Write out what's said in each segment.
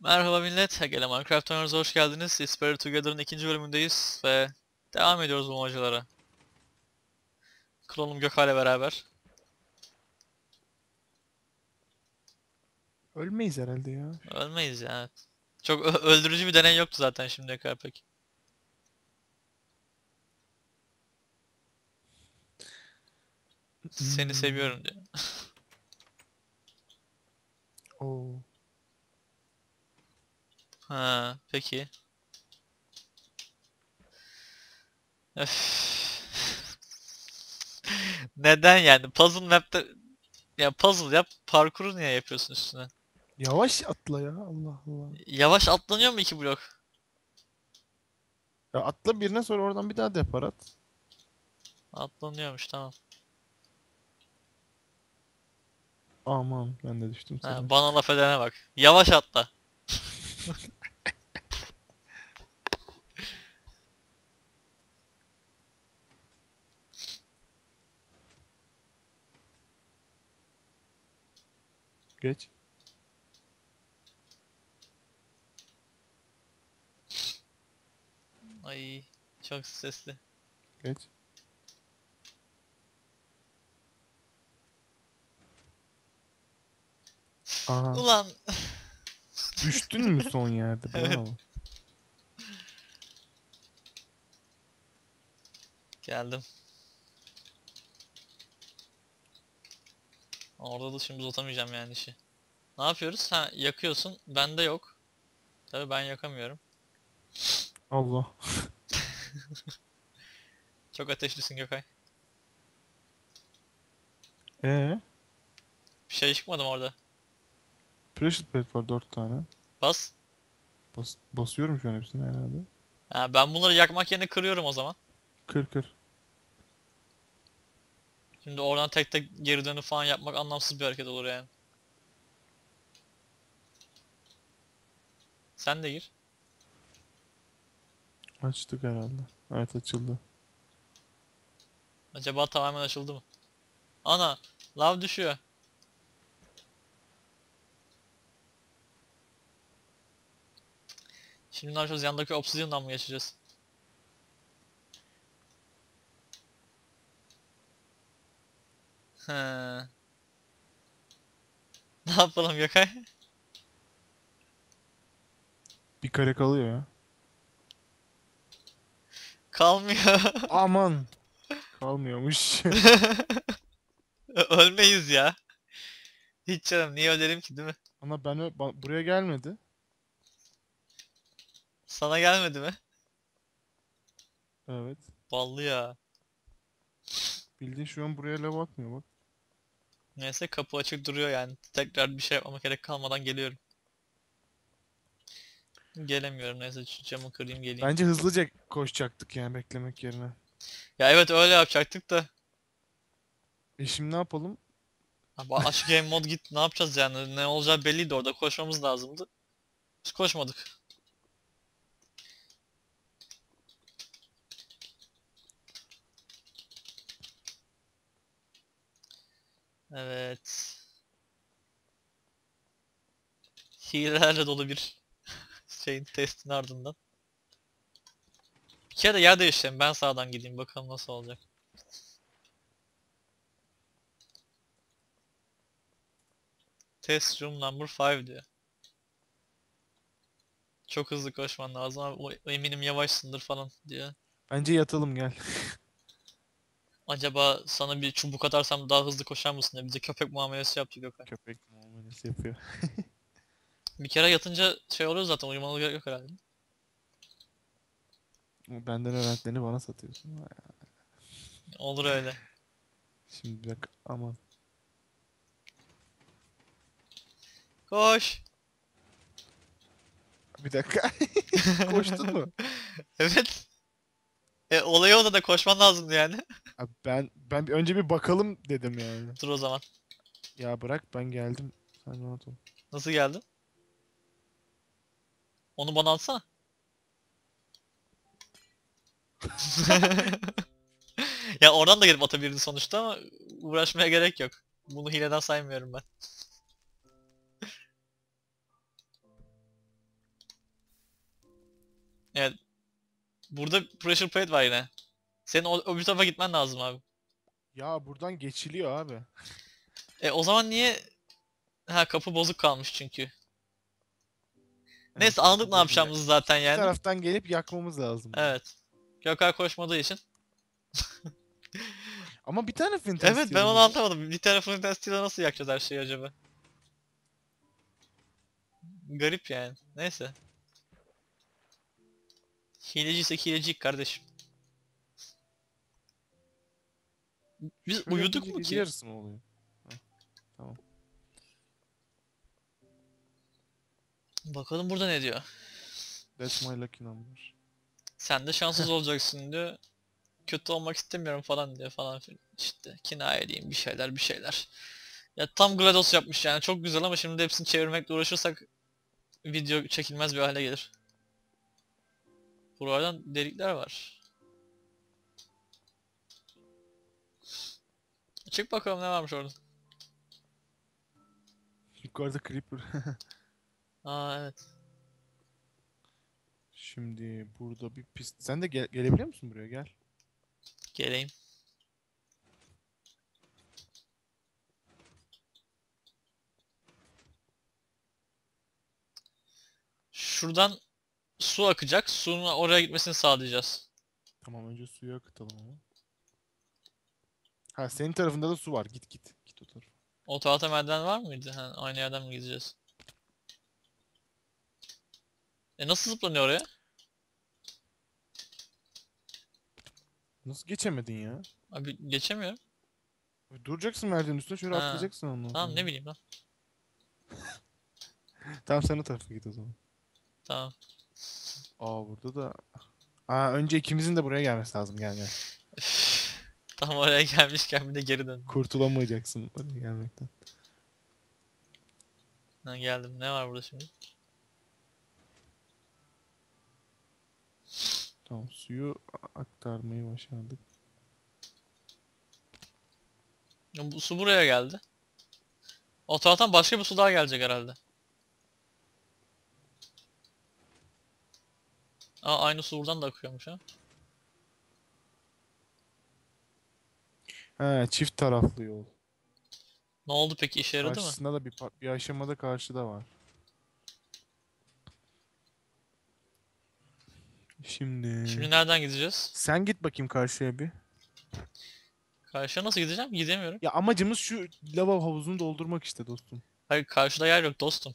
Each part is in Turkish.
Merhaba millet, Hegele Minecraft oynuyoruz, hoş geldiniz. It's Together'ın ikinci bölümündeyiz ve devam ediyoruz bu maçlara. Klonum Gökay'la beraber. Ölmeyiz herhalde ya. Ölmeyiz ya, evet. Çok öldürücü bir deney yoktu zaten şimdiye kadar pek. Seni seviyorum diyor. Oo. Ha, peki. Neden yani? Puzzle map'te ya puzzle yap, parkuru niye yapıyorsun üstüne? Yavaş atla ya Allah Allah. Yavaş atlanıyor mu iki blok? Ya atla birine sonra oradan bir daha depar at. Atlanıyormuş tamam. Aman ben de düştüm Ha, sana. bana laf edene bak. Yavaş atla. Geç. Ay çok stresli. Geç. Aha. Ulan Düştün mü son yerde? Evet. Bravo. geldim. Orada da şimdi uzatamayacağım yani işi. Ne yapıyoruz? Ha yakıyorsun. Bende yok. Tabii ben yakamıyorum. Allah. Çok ateşlisin Gökay. Ee, Bir şey çıkmadı mı orada? pressure plate var 4 tane. Bas. Bas, basıyorum şu an hepsini herhalde. Ha, ben bunları yakmak yerine kırıyorum o zaman. Kır kır. Şimdi oradan tek tek geri dönüp falan yapmak anlamsız bir hareket olur yani. Sen de gir. Açtık herhalde. Evet açıldı. Acaba tamamen açıldı mı? Ana! Lav düşüyor. Şimdi ne yapacağız? Yandaki obsidian'dan mı geçeceğiz? He. Ne yapalım Gökay? Bir kare kalıyor ya. Kalmıyor. Aman. Kalmıyormuş. Ölmeyiz ya. Hiç canım niye ölerim ki değil mi? Ana ben ö- ba- buraya gelmedi. Sana gelmedi mi? Evet. Ballı ya. Bildiğin şu an buraya lav atmıyor bak. Neyse kapı açık duruyor yani. Tekrar bir şey yapmama gerek kalmadan geliyorum. Gelemiyorum neyse şu camı kırayım geleyim. Bence hızlıca koşacaktık yani beklemek yerine. Ya evet öyle yapacaktık da. E şimdi ne yapalım? Abi aç game mod git ne yapacağız yani ne olacağı belliydi orada koşmamız lazımdı. Biz koşmadık. Evet. Hilelerle dolu bir şeyin testin ardından. Bir kere de yer değiştirelim. Ben sağdan gideyim bakalım nasıl olacak. Test room number 5 diyor. Çok hızlı koşman lazım abi. Eminim yavaşsındır falan diyor. Bence yatalım gel. Acaba sana bir çubuk atarsam daha hızlı koşar mısın diye bize köpek muamelesi yaptı Gökay. Köpek muamelesi yapıyor. Bir kere yatınca şey oluyor zaten uyumalı gerek yok herhalde. Benden öğrendiklerini bana satıyorsun. Vay. Olur öyle. Şimdi bir dakika aman. Koş. Bir dakika. Koştun mu? Evet. E olayı onda da koşman lazımdı yani. Abi ben ben bir- önce bir bakalım dedim yani. Dur o zaman. Ya bırak ben geldim. Sen rahat ol. Nasıl geldin? Onu bana atsana. ya oradan da gelip atabilirdin sonuçta ama uğraşmaya gerek yok. Bunu hileden saymıyorum ben. Evet. Burada pressure plate var yine. Senin o, bir tarafa gitmen lazım abi. Ya buradan geçiliyor abi. E o zaman niye... Ha kapı bozuk kalmış çünkü. Neyse anladık ne yapacağımızı zaten Bir yani. taraftan gelip yakmamız lazım. Evet. Gökay koşmadığı için. Ama bir tane flint Evet ben onu anlamadım. Bir tarafını testiyle nasıl yakacağız her şeyi acaba? Garip yani. Neyse. Hileci ise hileciyik kardeşim. Biz Şöyle uyuduk mu ki? yarısı mı oluyor? Bakalım burada ne diyor. That's my lucky number. Sen de şanssız olacaksın diyor. Kötü olmak istemiyorum falan diyor falan filan. İşte kinayeliyim bir şeyler bir şeyler. Ya tam GLaDOS yapmış yani çok güzel ama şimdi hepsini çevirmekle uğraşırsak video çekilmez bir hale gelir. Buradan delikler var. Çık bakalım ne varmış orada. Yukarıda creeper. Aa evet. Şimdi burada bir pist. Sen de gel- gelebiliyor musun buraya? Gel. Geleyim. Şuradan su akacak. Suyun oraya gitmesini sağlayacağız. Tamam önce suyu akıtalım ama. Ha senin tarafında da su var. Git git. Git o tarafa. O tarafta merdiven var mıydı? Ha, aynı yerden mi gideceğiz? E nasıl zıplanıyor oraya? Nasıl geçemedin ya? Abi geçemiyorum. Abi Duracaksın merdivenin üstüne şöyle Ha. atlayacaksın ondan Tamam ne bileyim lan. Tamam sen o tarafa git o zaman. Tamam. Aa burada da... Aa önce ikimizin de buraya gelmesi lazım. Gel gel. Tam oraya gelmişken bir de geri dön. Kurtulamayacaksın oraya gelmekten. Ha, geldim. Ne var burada şimdi? Tamam suyu aktarmayı başardık. Ya Bu su buraya geldi. O taraftan başka bir su daha gelecek herhalde. Aa aynı su buradan da akıyormuş ha. He çift taraflı yol. Ne oldu peki işe yaradı mı? Karşısında da bir, pa- bir aşamada karşıda var. Şimdi... Şimdi nereden gideceğiz? Sen git bakayım karşıya bir. Karşıya nasıl gideceğim? Gidemiyorum. Ya amacımız şu lava havuzunu doldurmak işte dostum. Hayır karşıda yer yok dostum.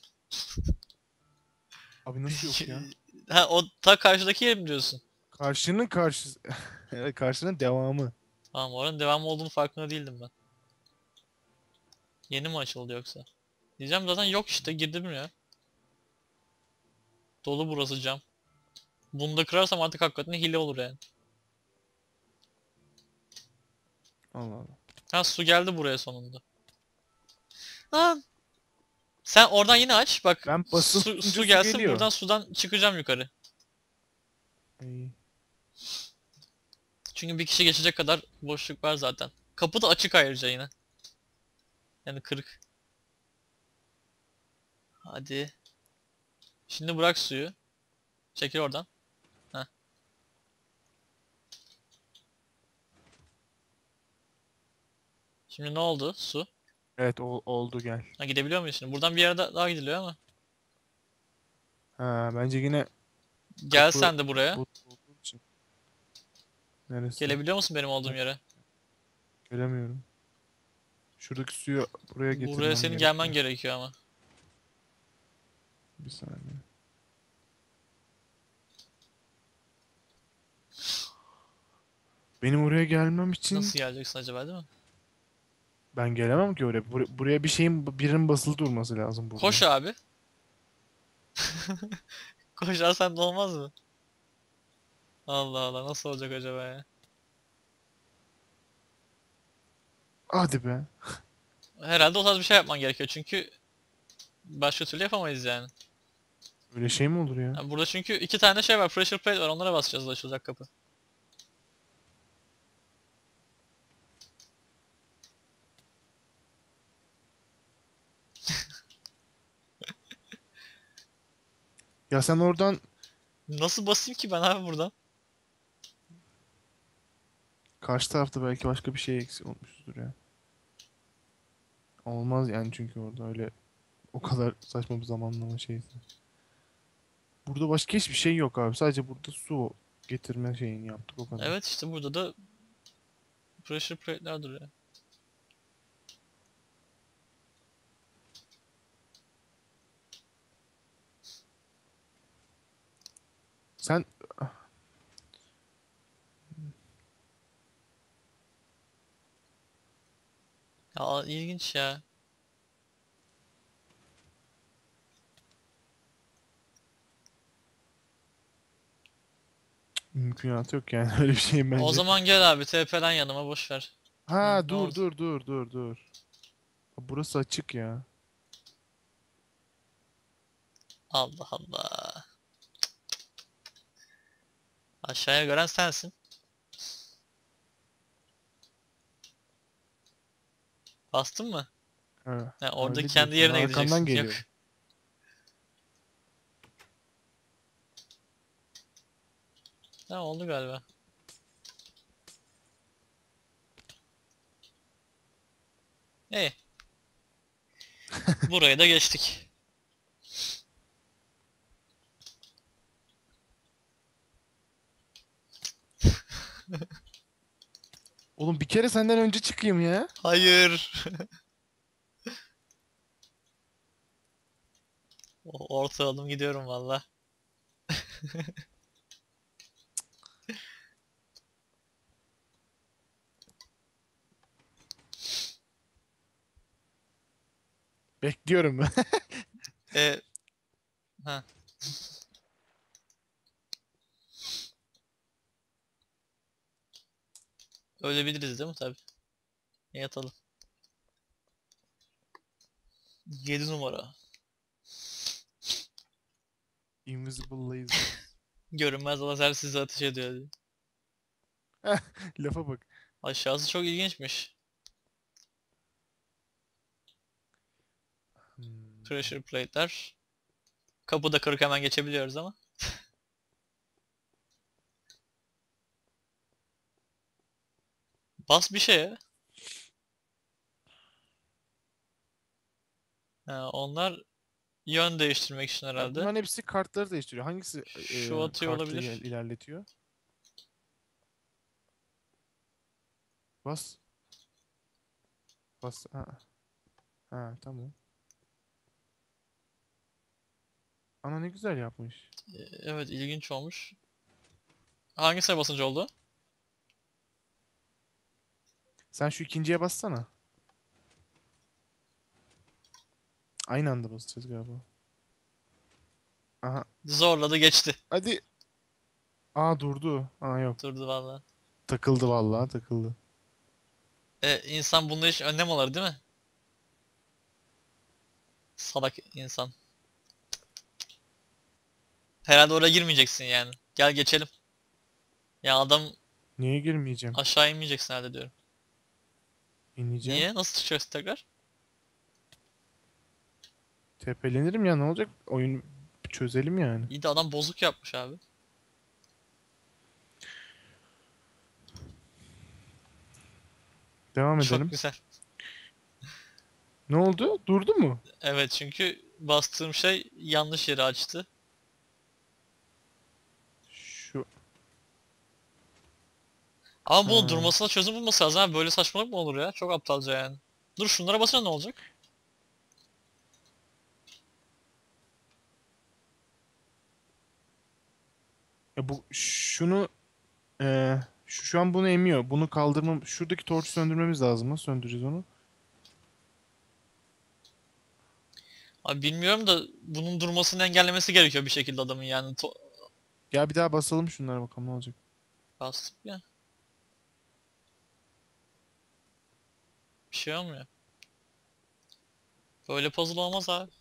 Abi nasıl yok ya? Ha o ta karşıdaki yer mi diyorsun? Karşının karşısı... evet karşının devamı. Tamam oranın devamı olduğunu farkında değildim ben. Yeni mi açıldı yoksa? Diyeceğim zaten yok işte girdim ya. Dolu burası cam. Bunu da kırarsam artık hakikaten hile olur yani. Allah Allah. Ha su geldi buraya sonunda. Lan! Sen oradan yine aç bak. Ben tutunca su su gelsin geliyor. buradan sudan çıkacağım yukarı. İyi. Çünkü bir kişi geçecek kadar boşluk var zaten. Kapı da açık ayrıca yine. Yani kırık. Hadi. Şimdi bırak suyu. Çekil oradan. Heh. Şimdi ne oldu? Su. Evet ol- oldu gel. Ha gidebiliyor muyuz şimdi? Buradan bir yere da- daha gidiliyor ama. Ha bence yine Gel Kapı- sen de buraya. bu olduğu için. Neresi? Gelebiliyor musun benim olduğum yere? Gelemiyorum. Şuradaki suyu buraya getirmem Buraya senin gerekiyor. gelmen gerekiyor ama. Bir saniye. Benim oraya gelmem için Nasıl geleceksin acaba değil mi? Ben gelemem ki oraya. Bur- buraya bir şeyin birinin basılı durması lazım burada. Koş abi. Koşarsan da olmaz mı? Allah Allah nasıl olacak acaba ya? Hadi be. Herhalde o tarz bir şey yapman gerekiyor çünkü başka türlü yapamayız yani. Öyle şey mi olur ya? Yani burada çünkü iki tane şey var, pressure plate var, onlara basacağız da açılacak kapı. Ya sen oradan Nasıl basayım ki ben abi buradan? Karşı tarafta belki başka bir şey eksik olmuştur ya. Olmaz yani çünkü orada öyle o kadar saçma bir zamanlama şeyse. Burada başka hiçbir şey yok abi. Sadece burada su getirme şeyini yaptık o kadar. Evet işte burada da pressure plate'ler duruyor. Sen Ya ilginç ya. mümkünatı yok yani öyle bir şey bence. O zaman gel abi TP'den yanıma boş ver. Ha Hı, dur dur dur dur dur. Burası açık ya. Allah Allah. Aşağıya gören sensin. Bastın mı? Ha, Ha, orada kendi yerine Arkamdan gideceksin. geliyor. Yok. Ha oldu galiba. İyi. Burayı da geçtik. Oğlum bir kere senden önce çıkayım ya. Hayır. Orta adım gidiyorum valla. Bekliyorum ben. E, ha. Ölebiliriz değil mi tabi? Yatalım. 7 numara. Invisible laser. Görünmez lazer sizi ateş ediyor diyor. Lafa bak. Aşağısı çok ilginçmiş. Hmm. Pressure plate'ler. Kapı da kırık hemen geçebiliyoruz ama. Bas bir şeye. Ha, onlar yön değiştirmek için herhalde. Bunların hepsi kartları değiştiriyor. Hangisi Şu e, atıyor kartı olabilir. il- ilerletiyor? Bas. Bas. Ha. Ha tamam. Ana ne güzel yapmış. Ee, Evet ilginç olmuş. Hangisine basınca oldu? Sen şu ikinciye bassana. Aynı anda basacağız galiba. Aha. Zorladı geçti. Hadi. Aa durdu. Aa yok. Durdu valla. Takıldı vallahi takıldı. E, insan bunda hiç önlem alır değil mi? Salak insan. Herhalde oraya girmeyeceksin yani. Gel geçelim. Ya adam Niye girmeyeceğim? aşağı inmeyeceksin herhalde diyorum. İneceğim. Niye? Nasıl çıkacağız tekrar? Tepelenirim ya ne olacak? Oyun çözelim yani. İyi de adam bozuk yapmış abi. Devam Çok edelim. güzel. Ne oldu? Durdu mu? Evet çünkü bastığım şey yanlış yeri açtı. Ama bunun durmasına çözüm bulması lazım abi. Böyle saçmalık mı olur ya? Çok aptalca yani. Dur şunlara basınca ne olacak? ya bu şunu e, şu, şu an bunu emiyor. Bunu kaldırmam. Şuradaki torçu söndürmemiz lazım. Nasıl söndüreceğiz onu? Abi bilmiyorum da bunun durmasını engellemesi gerekiyor bir şekilde adamın yani. To- Gel bir daha basalım şunlara bakalım ne olacak. Bastık ya. Şey olmuyor. Böyle puzzle olmaz abi.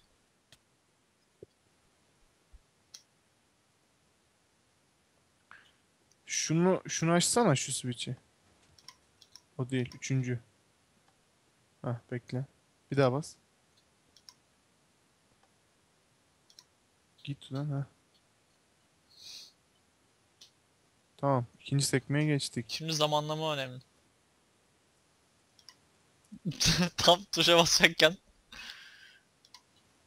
Şunu şunu açsana şu switch'i. O değil. Üçüncü. Hah bekle. Bir daha bas. Git lan ha. Tamam. İkinci sekmeye geçtik. Şimdi zamanlama önemli. Tam tuşa basacakken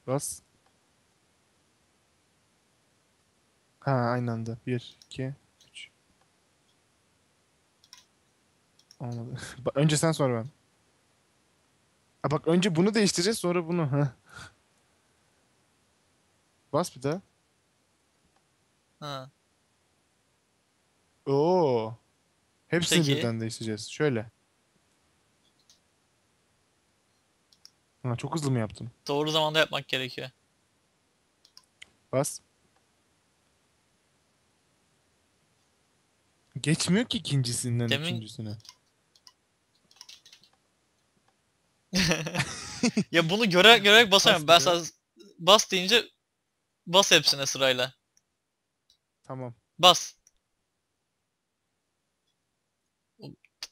Bas. Ha aynı anda. 1, 2, 3. Olmadı. Bak, önce sen sonra ben. Ha bak önce bunu değiştireceğiz sonra bunu. Bas bir daha. ha. Oo. Hepsini Peki. birden değiştireceğiz. Şöyle. Ha, çok hızlı mı yaptım? doğru zamanda yapmak gerekiyor. Bas. Geçmiyor ki ikincisinden Demin- üçüncüsüne. Ya bunu göre görerek basamıyorum. Ben sana bas deyince bas hepsine sırayla. Tamam. Bas.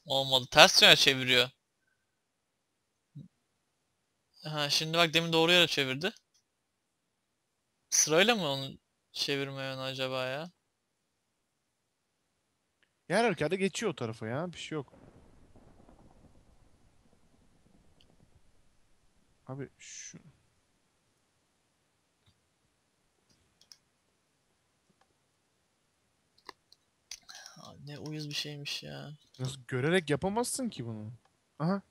Olmadı. Ters yöne çeviriyor. Ha şimdi bak demin doğru yere çevirdi. Sırayla mı onu çevirme yönü acaba ya? Her halükarda geçiyor o tarafa ya. Bir şey yok. Abi şu... Ne uyuz bir şeymiş ya. Nasıl görerek yapamazsın ki bunu. Aha.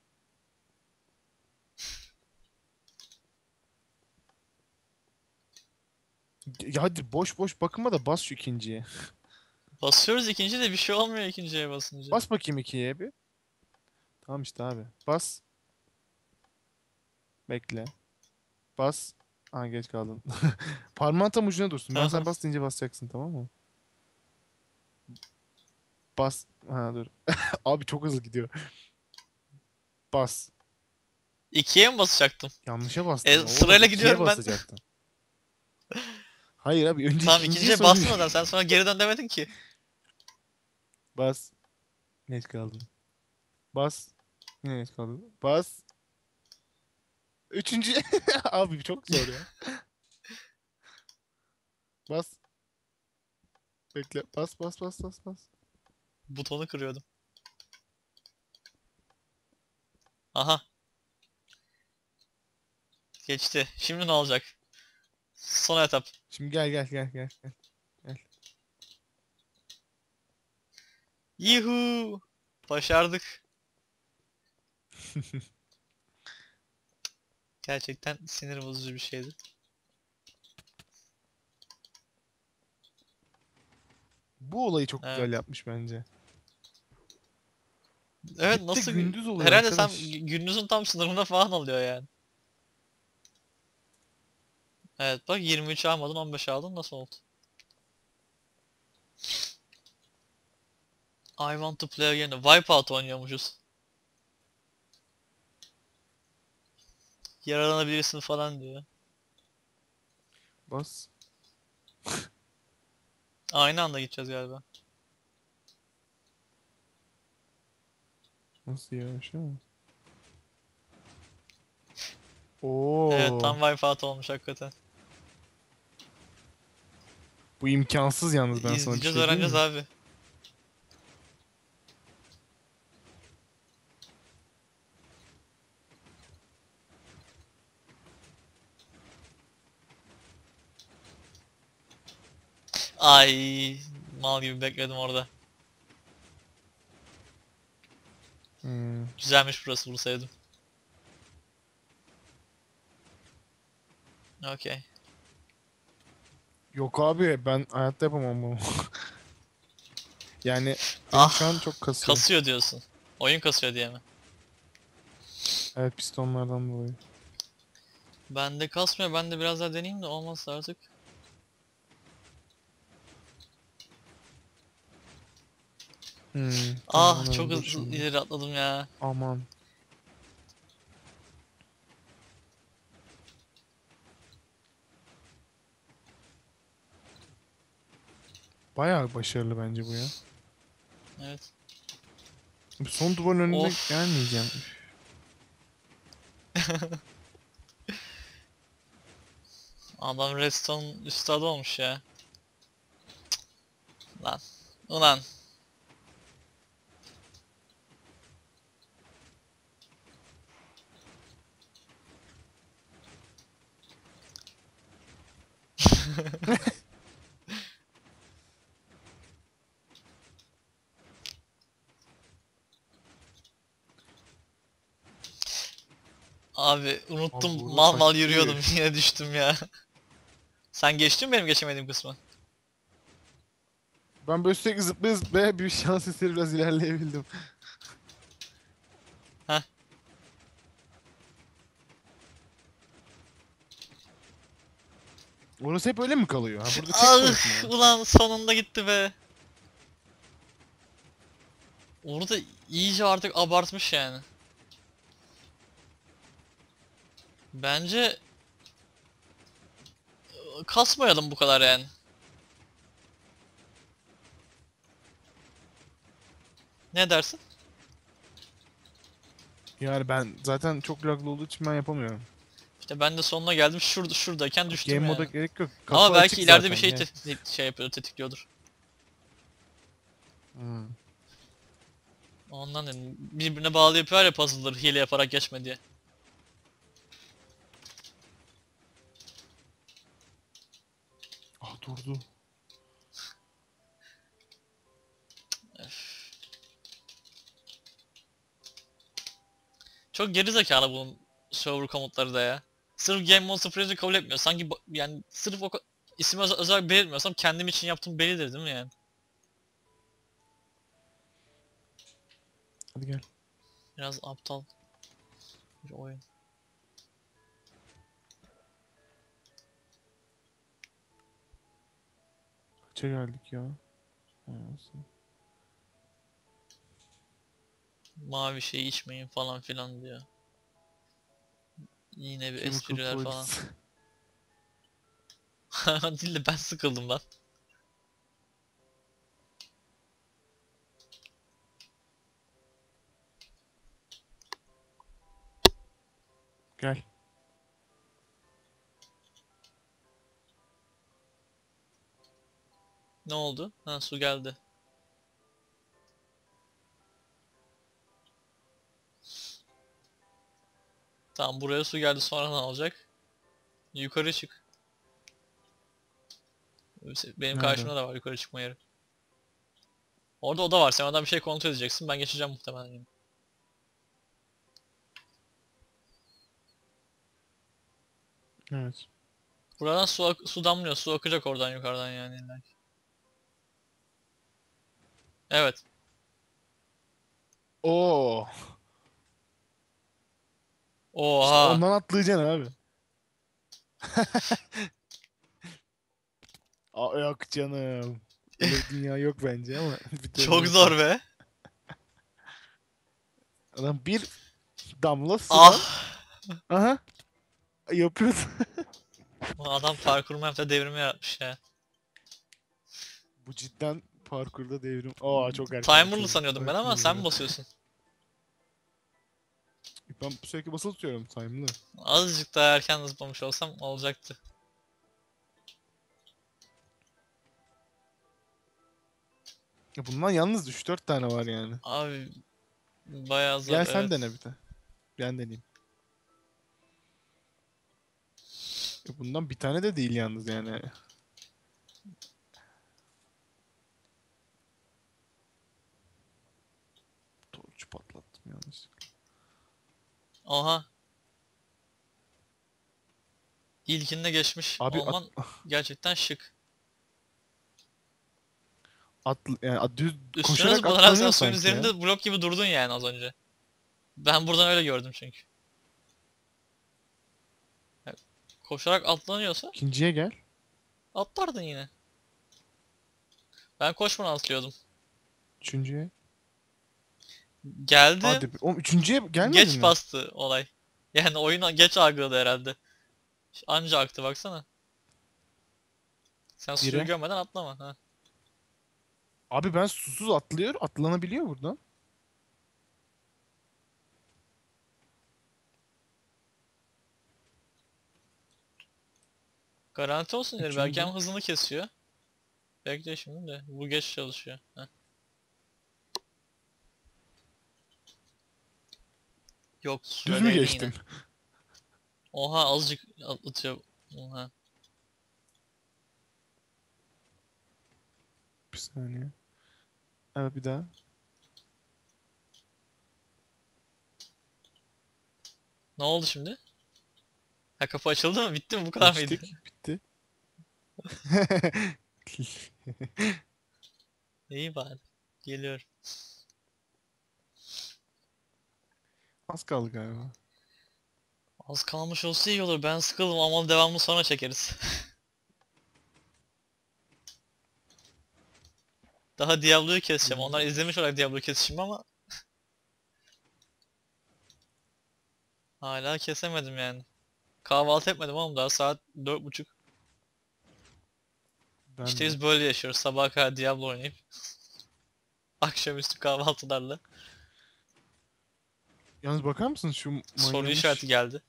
Ya hadi boş boş bakıma da bas şu ikinciye. Basıyoruz ikinci de bir şey olmuyor ikinciye basınca. Bas bakayım ikiye bir. Tamam işte abi. Bas. Bekle. Bas. Aa geç kaldın. Parmağın tam ucuna dursun. Ben sen bas deyince basacaksın tamam mı? Bas. Ha dur. Abi çok hızlı gidiyor. Bas. İkiye mi basacaktım? Yanlışa bastın. E, Oğlum, sırayla ikiye gidiyorum ben. basacaktın. Hayır abi önce Tamam ikinciye bastın adam. Sen sonra geri dön demedin ki. Bas. Geç kaldın. Bas. Yine geç kaldın. Bas. Üçüncü. Abi çok zor ya. Bas. Bekle. Bas bas bas bas bas. Butonu kırıyordum. Aha. Geçti. Şimdi ne olacak? Son etap. Şimdi gel gel gel gel. gel. Yuhu! Başardık. Gerçekten sinir bozucu bir şeydi. Bu olayı çok güzel Evet. yapmış bence. Evet de nasıl gündüz oluyor herhalde arkadaş. sen gü- gündüzün tam sınırında falan oluyor yani. Evet bak 23 almadın 15 aldın nasıl oldu? I want to play again. Wipeout oynuyormuşuz. Yaralanabilirsin falan diyor. Bas. Aynı anda gideceğiz galiba. Nasıl ya şey mi? Oo. Evet tam wipeout olmuş hakikaten. Bu imkansız yalnız ben sana bir şey İzleyeceğiz diyeyim öğreneceğiz mi? abi. Ay mal gibi bekledim orada. Hmm. Güzelmiş burası bunu sevdim. Okey. Yok abi ben hayatta yapamam bunu. yani Ah, şu an çok kasıyor. Kasıyor diyorsun. Oyun kasıyor diye mi? Evet pistonlardan dolayı. Bende kasmıyor. Ben de biraz daha deneyeyim de olmazsa artık. Hmm. Ah çok hızlı ileri atladım ya. Aman. Bayağı başarılı bence bu ya. Evet. Son duvarın önüne of. gelmeyeceğim. Adam Redstone üstadı olmuş ya. Cık. Lan. Ulan. Ha Abi unuttum Abi mal mal yürüyordum yürüyor. yine düştüm ya. Sen geçtin mi benim geçemediğim kısmı? Ben böyle sürekli zıplaya zıplaya bir şans eseri biraz ilerleyebildim. Heh. Orası hep öyle mi kalıyor? Ha, burada Ah ulan sonunda gitti be. Orada iyice artık abartmış yani. Bence ıı, kasmayalım bu kadar yani. Ne dersin? Yani ben zaten çok laglı olduğu için ben yapamıyorum. İşte ben de sonuna geldim şurada şuradayken düştüm Game yani. moda gerek yok. Ama Kapı belki açık ileride zaten bir şey ya. te- şey yapıyordur, tetikliyordur. Hı. Ondan dedim. Birbirine bağlı yapıyor ya puzzle'ları hile yaparak geçme diye. Durdu. Çok geri zekalı bunun server komutları da ya. Sırf Game Mode 0 kabul etmiyor. Sanki yani sırf o ismi özel, özel belirtmiyorsam kendim için yaptığım bellidir değil mi yani? Hadi gel. Biraz aptal bir oyun. Kaça geldik ya? Mavi şey içmeyin falan filan diyor. Yine bir Chemical espriler falan. Değil de ben sıkıldım lan. Gel. Ne oldu? Ha su geldi. Tamam buraya su geldi sonra ne olacak? Yukarı çık. Benim karşımda da var yukarı çıkma yeri. Orada oda var. Sen oradan bir şey kontrol edeceksin. Ben geçeceğim muhtemelen. Evet. Buradan su, su damlıyor. Su akacak oradan yukarıdan yani. Evet. Oo. Oha. Ondan atlayacaksın abi. Aa, yok canım. Öyle bir dünya yok bence ama. bir Çok zor be. Adam bir damla su. Ah. Aha. Yapıyorsun. Bu Adam parkur map'te devrimi yaratmış ya. Bu cidden parkurda devrim. Aa çok erken. Timer'lı sanıyordum ben ama sen oluyor. basıyorsun. Ben sürekli basılı tutuyorum timer'lı. Azıcık daha erken zıplamış olsam olacaktı. Ya bundan yalnız 3-4 tane var yani. Abi bayağı zor Gel sen evet. dene bir de. Ben deneyeyim. Ya bundan bir tane de değil yalnız yani. Aha. İlkinde geçmiş Abi at- olman gerçekten şık. At, yani at- düz Üstüne koşarak atlanıyor suyun sanki ya. üzerinde blok gibi durdun yani az önce. Ben buradan öyle gördüm çünkü. Ya, Koşarak atlanıyorsa İkinciye gel. atlardın yine. Ben koşmadan atlıyordum. Üçüncüye. Geldi. Hadi. be. Oğlum üçüncüye gelmedin Geç mi? bastı olay. Yani oyun geç algıladı herhalde. Anca aktı baksana. Sen suyu Bire. görmeden atlama. Ha. Abi ben susuz atlıyor. Atlanabiliyor buradan. Garanti olsun ileri. Belki Üçüncü. hem hızını kesiyor. Bekle şimdi de. Bu geç çalışıyor. Heh. Yok. Düz mü geçtim? Yine. Oha azıcık atlatıyor. Oha. Bir saniye. Evet bir daha. Ne oldu şimdi? Ha kapı açıldı mı? Bitti mi? Bu kadar Açtık, mıydı? Bitti. İyi bari. Geliyorum. Az kaldı galiba. Az kalmış olsa iyi olur. Ben sıkıldım ama devamlı sonra çekeriz. Daha Diablo'yu keseceğim. Onlar izlemiş olarak Diablo kesişim ama hala kesemedim yani. Kahvaltı etmedim oğlum daha saat dört buçuk. Ben İşte biz böyle yaşıyoruz. Sabaha kadar Diablo oynayıp akşamüstü kahvaltılarla. Yalnız bakar mısın şu Soru manyamış- işareti geldi.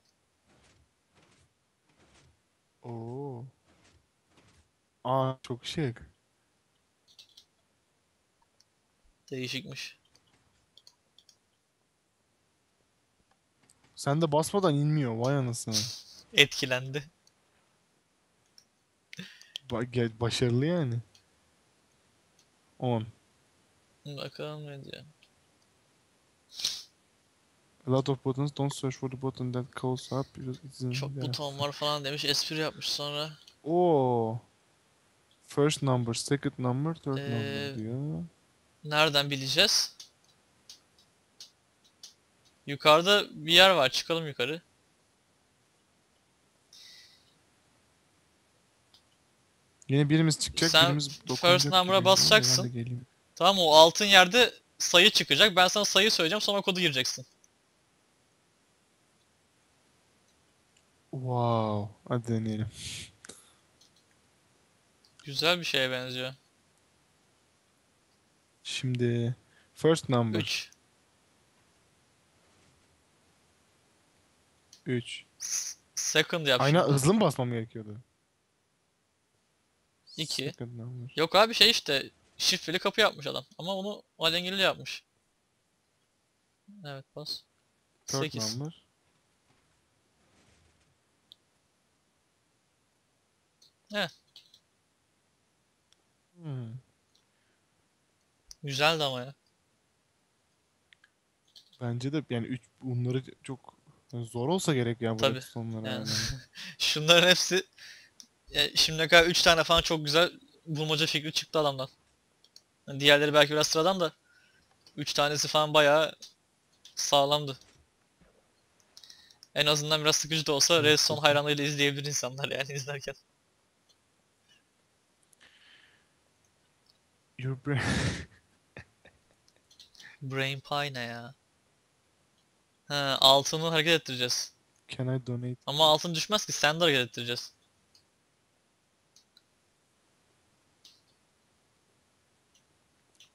Oo. Aa çok şık. Değişikmiş. Sen de basmadan inmiyor vay anasını. Etkilendi. Ba- başarılı yani. 10. Bakalım ne diyor. A lot of buttons don't search for the button that calls up. because it's in Çok there. buton var falan demiş. Espri yapmış sonra. Oo. First number, second number, third Ee, number diyor. Nereden bileceğiz? Yukarıda bir yer var. Çıkalım yukarı. Yine birimiz çıkacak, Sen birimiz first dokunacak number'a. Ben de basacaksın. Tamam o altın yerde sayı çıkacak. Ben sana sayı söyleyeceğim sonra kodu gireceksin. Wow. Hadi deneyelim. Güzel bir şeye benziyor. Şimdi first number 3. 3. Second yap Aynen şimdi. hızlı mı basmam gerekiyordu? İki. Second number. Yok abi şey işte şifreli kapı yapmış adam. Ama onu alengirli yapmış. Evet bas. Third 8. number. Heh. Hmm. Güzeldi ama ya. Bence de yani üç bunları çok zor olsa gerek ya bu Tabii, redstone'lara yani. yani. Şunların hepsi ya şimdiye kadar 3 tane falan çok güzel bulmaca fikri çıktı adamdan. Yani diğerleri belki biraz sıradan da 3 tanesi falan bayağı sağlamdı. En azından biraz sıkıcı da olsa Redstone hayranlığıyla izleyebilir insanlar yani izlerken. Your brain. Brain Pie ne ya? Ha, altını hareket ettireceğiz. Can I donate? Ama altın düşmez ki sen de hareket ettireceğiz.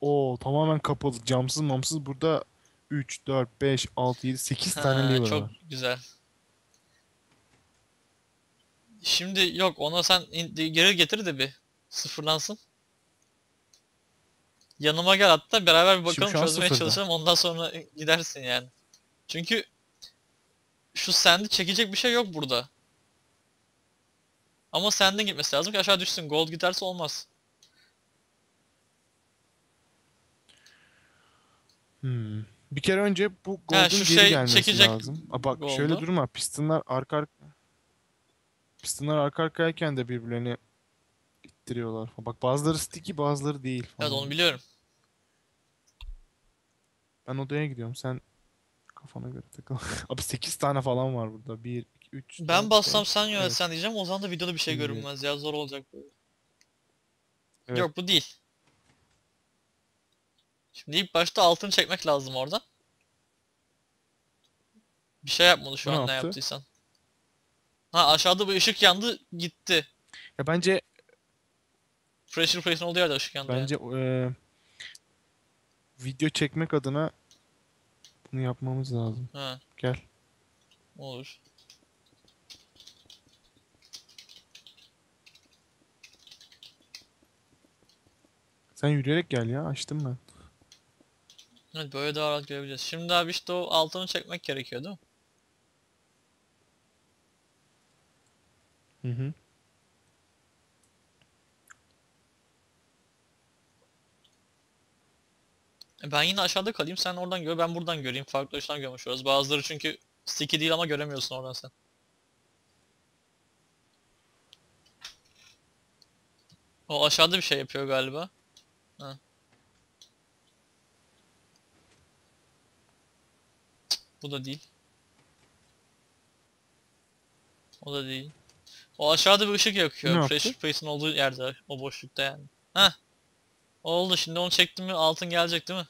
Oo tamamen kapalı. Camsız mamsız burada 3, 4, 5, 6, 7, 8 Ha, tane lever çok var. güzel. Şimdi yok ona sen geri getir de bir sıfırlansın. Yanıma gel hatta beraber bir Şimdi bakalım şu an çözmeye sıfırda. çalışalım ondan sonra gidersin yani. Çünkü şu sand'i çekecek bir şey yok burada. Ama sand'in gitmesi lazım ki aşağı düşsün. Gold giderse olmaz. Hmm. Bir kere önce bu Gold'un şu geri şey gelmesi çekecek lazım. Aa, bak Gold'u. şöyle durma. Pistonlar arka arka Pistonlar arka arkayken de birbirlerini ittiriyorlar. Bak bazıları sticky bazıları değil Evet falan. onu biliyorum. Ben odaya gidiyorum. Sen kafana göre takıl. Abi 8 tane falan var burada. 1, 2, 3, Ben bassam sen yönetsen diyeceğim o zaman da videoda bir şey Şimdi- görünmez ya zor olacak böyle. Evet. Yok bu değil. Şimdi ilk başta altını çekmek lazım oradan. Bir şey yapmadı şu ne an ne yaptı? yaptıysan. Ha aşağıda bir ışık yandı gitti. Ya bence Pressure plate'in olduğu yerde ışık yandı bence eee, video çekmek adına bunu yapmamız lazım. Ha Gel. olur. Sen yürüyerek gel ya. Açtım ben. Evet böyle daha rahat görebileceğiz. Şimdi abi işte o altını çekmek gerekiyor değil mi? Hı hı. Ben yine aşağıda kalayım sen oradan gör ben buradan göreyim farklı açıdan görmüş oluruz. Bazıları çünkü sticky değil ama göremiyorsun oradan sen. O aşağıda bir şey yapıyor galiba. Ha. Bu da değil. O da değil. O aşağıda bir ışık yakıyor. Pressure plate'in olduğu yerde o boşlukta yani. Heh. Oldu şimdi onu çektim mi altın gelecek değil mi?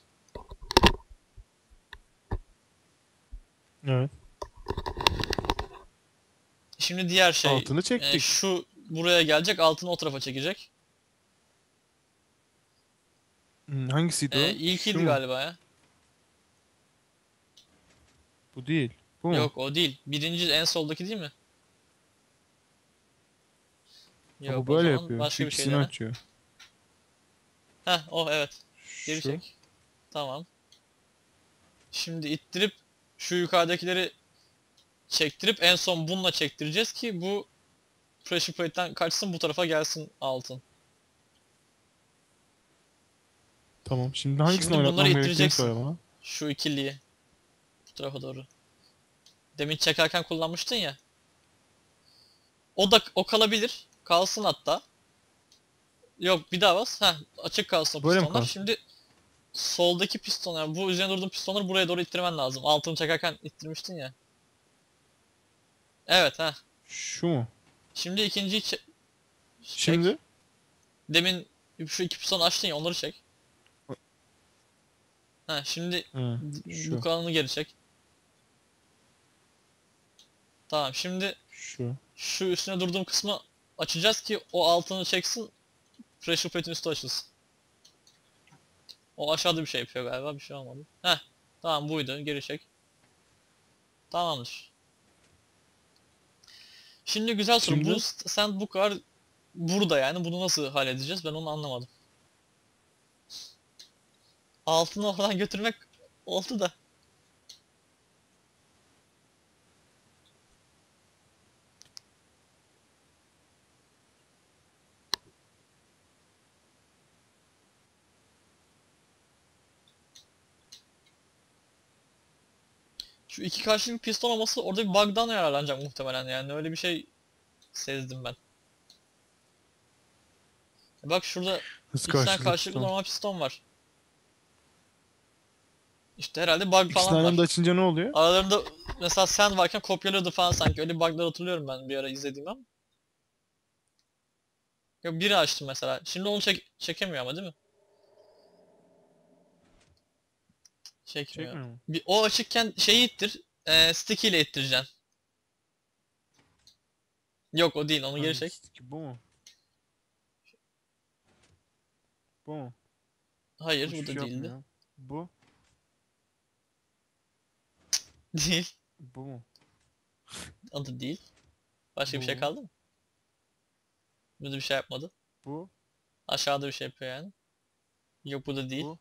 Evet. Şimdi diğer şey Altını e, çektik. şu buraya gelecek altını o tarafa çekecek. Hmm, hangisiydi o? E, Şu ilkiydi mu? galiba ya. Bu değil. Bu mu? Yok o değil. Birinci en soldaki değil mi? Yok bu o böyle yapıyor. başka Şu bir şey açıyor. Heh o evet. Geri Şu. çek. Tamam. Şimdi ittirip şu yukarıdakileri çektirip en son bununla çektireceğiz ki bu pressure plate'den kaçsın bu tarafa gelsin altın. Tamam. Şimdi hangisini Şimdi bunları oynatmam gerektiğini ittireceksin. söyle bana. Şu ikiliyi. Bu tarafa doğru. Demin çekerken kullanmıştın ya. O da o kalabilir. Kalsın hatta. Yok bir daha bas. Heh açık kalsın Böyle mi pistonlar. kalsın? Şimdi soldaki piston yani bu üzerine durduğun pistonları buraya doğru ittirmen lazım. Altını çekerken ittirmiştin ya. Evet ha. Şu mu? Şimdi ikinciyi çek. Şimdi? Demin şu iki piston açtın ya onları çek. Ha şimdi Hı, bu şu. kalanını geri çek. Tamam şimdi Şu. şu üstüne durduğum kısmı açacağız ki o altını çeksin pressure plate'in üstü açılsın. O aşağıda bir şey yapıyor galiba bir şey olmadı. Heh tamam buydu geri çek. Tamamdır. Şimdi güzel soru. Şimdi? Bu st- sandbook var burada yani bunu nasıl halledeceğiz ben onu anlamadım. Altını oradan götürmek oldu da. Şu iki karşılıklı piston olması orada bir bug'dan yararlanacak muhtemelen yani öyle bir şey sezdim ben. Bak şurada Hız iki tane karşılıklı. normal piston var. İşte herhalde bug İkisini falan var. açınca ne oluyor? Aralarında mesela sand varken kopyalıyordu falan sanki öyle bug'lar hatırlıyorum ben bir ara izlediğim ama. Yok biri açtım mesela. Şimdi onu çek çekemiyor ama değil mi? Çekmiyor. Çekmiyor mu? Bir, o açıkken şeyi ittir. E, stick ile ittireceksin. Yok o değil onu geri çek. Bu mu? Bu mu? Hayır Bu bu da şey değildi. yapmıyor. Bu. Değil. Bu mu? Da değil. Başka bir şey Bu. kaldı mı? Bu da bir şey yapmadı. Bu. Aşağıda bir şey yapıyor yani. Yok bu da değil. Bu.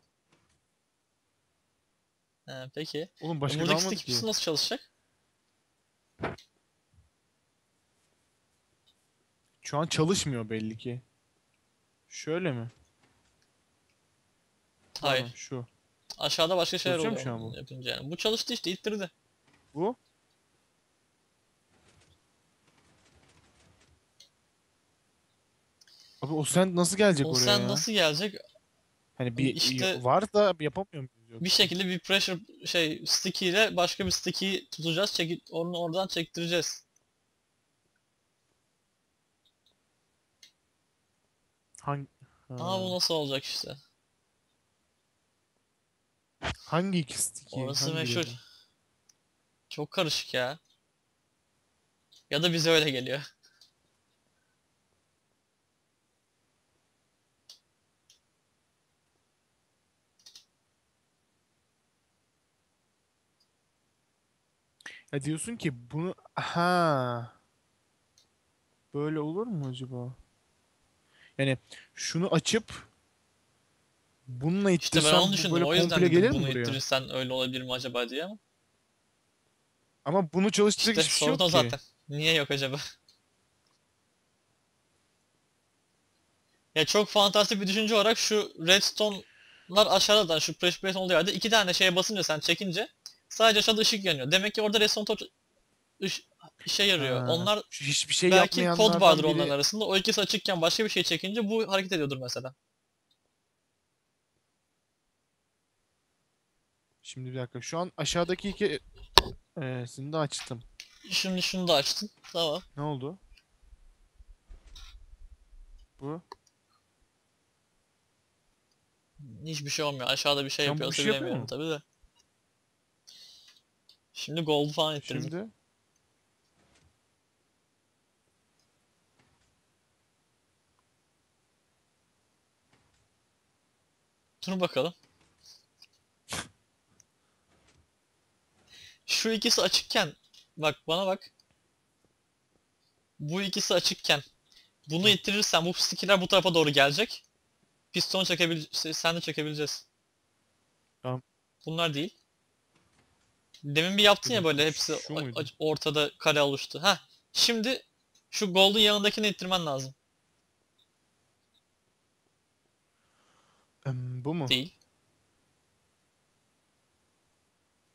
He, peki. Oğlum E, başka buradaki kalmadı stick ki. nasıl çalışacak? Şu an çalışmıyor belli ki. Şöyle mi? Hayır. Pardon, şu. Aşağıda başka şeyler Çalışıyor mu oluyor şu an bu? yapınca yani. Bu çalıştı işte ittirdi. Bu. Abi o sen nasıl gelecek O oraya sen ya? nasıl gelecek? Hani bir İşte- var da yapamıyor Bir şekilde bir pressure şey sticky ile başka bir sticky tutacağız. Çeki, onu oradan çektireceğiz. Hangi Ama bu nasıl olacak işte. hangi iki sticky? Orası hangi meşhur. biri? Çok karışık ya. Ya da bize öyle geliyor. Ya diyorsun ki bunu ha böyle olur mu acaba? Yani şunu açıp bununla İşte ben ittirsem onu bu düşündüm. böyle O yüzden komple dedim gelir mi bunu buraya? ittirirsen öyle olabilir mi acaba diye ama. Ama bunu çalıştıracak İşte hiçbir şey yok o ki. zaten. Niye yok acaba? Ya çok fantastik bir düşünce olarak şu redstone Bunlar aşağıdan şu pressure plate olduğu yerde iki tane şeye basınca sen çekince sadece aşağıda ışık yanıyor. Demek ki orada redstone torch işe yarıyor. Ha, Onlar hiçbir şey belki kod vardır biri... onların arasında. O ikisi açıkken başka bir şey çekince bu hareket ediyordur mesela. Şimdi bir dakika. Şu an aşağıdaki iki eee, de açtım. Şimdi şunu da açtın. Tamam. Ne oldu? Bu. Hiçbir şey olmuyor. Aşağıda bir şey an bu bir şey yapıyor mu? tabii de. Şimdi gold falan ettirdim. Şimdi Dur bakalım. Şu ikisi açıkken bak bana bak. Bu ikisi açıkken bunu ittirirsen bu sticker'ler bu tarafa doğru gelecek. Piston çekebil sen de çekebileceğiz. Tamam. Bunlar değil. Demin bir yaptın ya böyle hepsi Şu muydu? ortada kare oluştu. Ha. Şimdi şu gold'un yanındakini ittirmen lazım. Em, bu mu? Değil.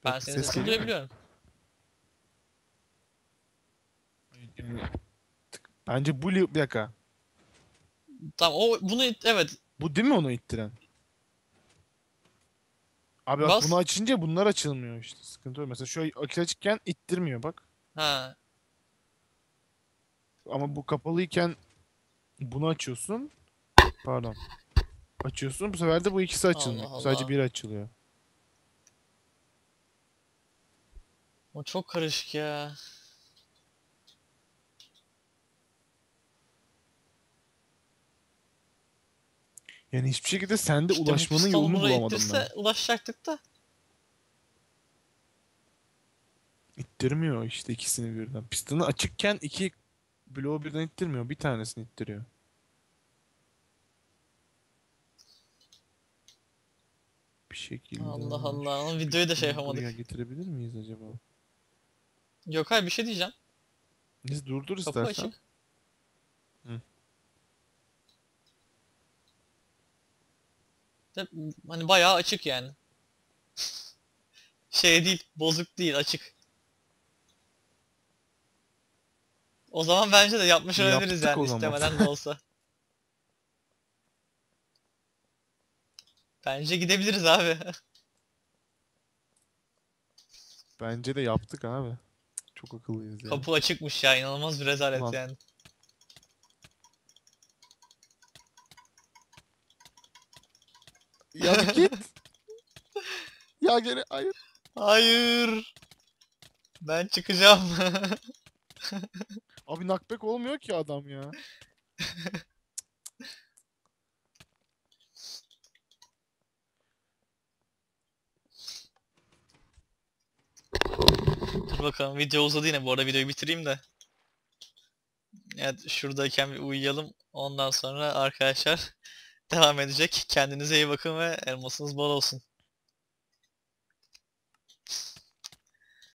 Ben senin ses sesini geliyor mu? duyabiliyorum. Bence bu li- bir dakika. Tamam o bunu it- evet Bu değil mi onu ittiren? Abi bak Bas. bunu açınca bunlar açılmıyor işte. Sıkıntı o. Mesela şu akü açıkken ittirmiyor bak. ha Ama bu kapalıyken bunu açıyorsun. Pardon. Açıyorsun. Bu sefer de bu ikisi açılmıyor. Allah Sadece Allah. biri açılıyor. o çok karışık ya. Yani hiçbir şekilde sende İşte bu ulaşmanın yolunu bulamadım ben. ulaşacaktık da. İttirmiyor işte ikisini birden. Pistonu açıkken iki bloğu birden ittirmiyor. Bir tanesini ittiriyor. Bir şekilde. Allah Allah. Ama videoyu da şey yapamadık. Buraya getirebilir miyiz acaba? Yok hayır bir şey diyeceğim. Biz durdur Kapı istersen. açık. Hı. Hani bayağı açık yani. Şey değil, bozuk değil, açık. O zaman bence de yapmış olabiliriz Yaptık yani o zaman. istemeden de olsa. Bence gidebiliriz abi. Bence de yaptık abi. Çok akıllıyız ya. Kapı açıkmış ya inanılmaz bir rezalet Ulan. yani. Ya git. ya gene hayır. Hayır. Ben çıkacağım. Abi knockback olmuyor ki adam ya. Dur bakalım video uzadı yine bu arada videoyu bitireyim de. Evet şuradayken bir uyuyalım. Ondan sonra arkadaşlar devam edecek. Kendinize iyi bakın ve elmasınız bol olsun.